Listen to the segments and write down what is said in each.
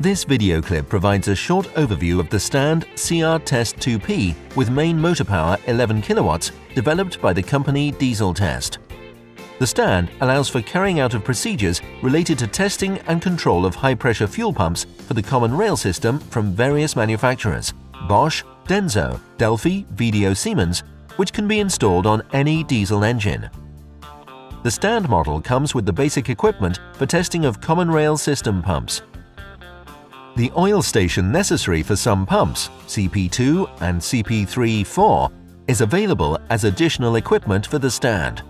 This video clip provides a short overview of the stand CR Test 2P with main motor power 11 kilowatts developed by the company Diesel Test. The stand allows for carrying out of procedures related to testing and control of high-pressure fuel pumps for the common rail system from various manufacturers Bosch, Denso, Delphi, VDO Siemens, which can be installed on any diesel engine. The stand model comes with the basic equipment for testing of common rail system pumps. The oil station necessary for some pumps, CP2 and CP3-4, is available as additional equipment for the stand.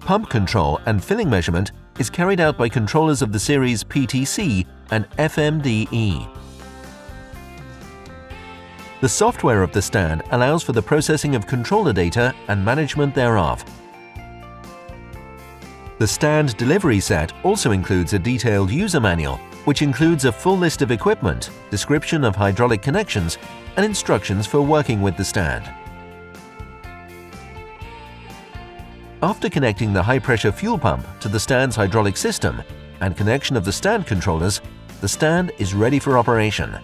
Pump control and filling measurement is carried out by controllers of the series PTC and FMDE. The software of the stand allows for the processing of controller data and management thereof. The stand delivery set also includes a detailed user manual, which includes a full list of equipment, description of hydraulic connections, and instructions for working with the stand. After connecting the high-pressure fuel pump to the stand's hydraulic system and connection of the stand controllers, the stand is ready for operation.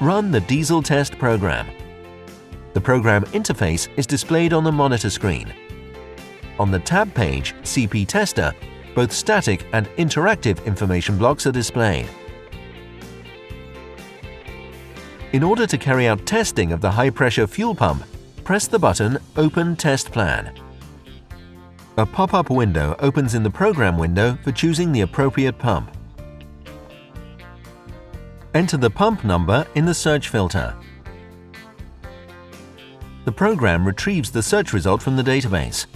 Run the diesel test program. The program interface is displayed on the monitor screen. On the tab page CP Tester, both static and interactive information blocks are displayed. In order to carry out testing of the high-pressure fuel pump, press the button Open Test Plan. A pop-up window opens in the program window for choosing the appropriate pump. Enter the pump number in the search filter. The program retrieves the search result from the database.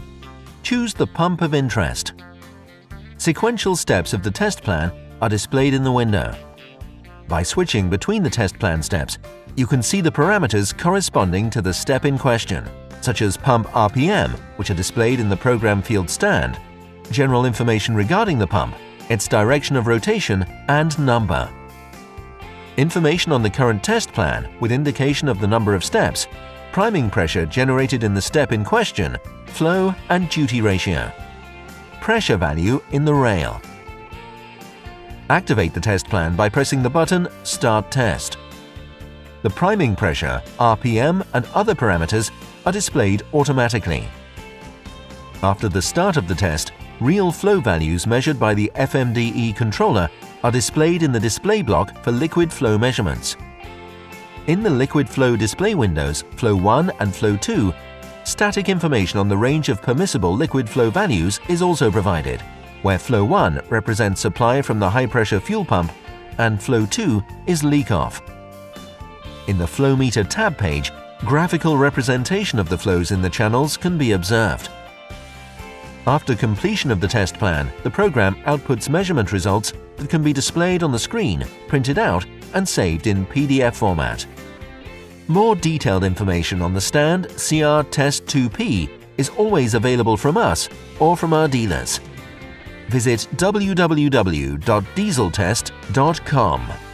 Choose the pump of interest. Sequential steps of the test plan are displayed in the window. By switching between the test plan steps, you can see the parameters corresponding to the step in question, such as pump RPM, which are displayed in the program field stand, general information regarding the pump, its direction of rotation, and number. Information on the current test plan with indication of the number of steps, priming pressure generated in the step in question, flow and duty ratio. Pressure value in the rail. Activate the test plan by pressing the button Start Test. The priming pressure, RPM and other parameters are displayed automatically. After the start of the test, real flow values measured by the FMDE controller are displayed in the display block for liquid flow measurements. In the liquid flow display windows, Flow 1 and Flow 2, static information on the range of permissible liquid flow values is also provided, where Flow 1 represents supply from the high-pressure fuel pump and Flow 2 is leak-off. In the Flow Meter tab page, graphical representation of the flows in the channels can be observed. After completion of the test plan, the program outputs measurement results that can be displayed on the screen, printed out, and saved in PDF format. More detailed information on the stand CR Test 2P is always available from us or from our dealers. Visit www.dieseltest.com.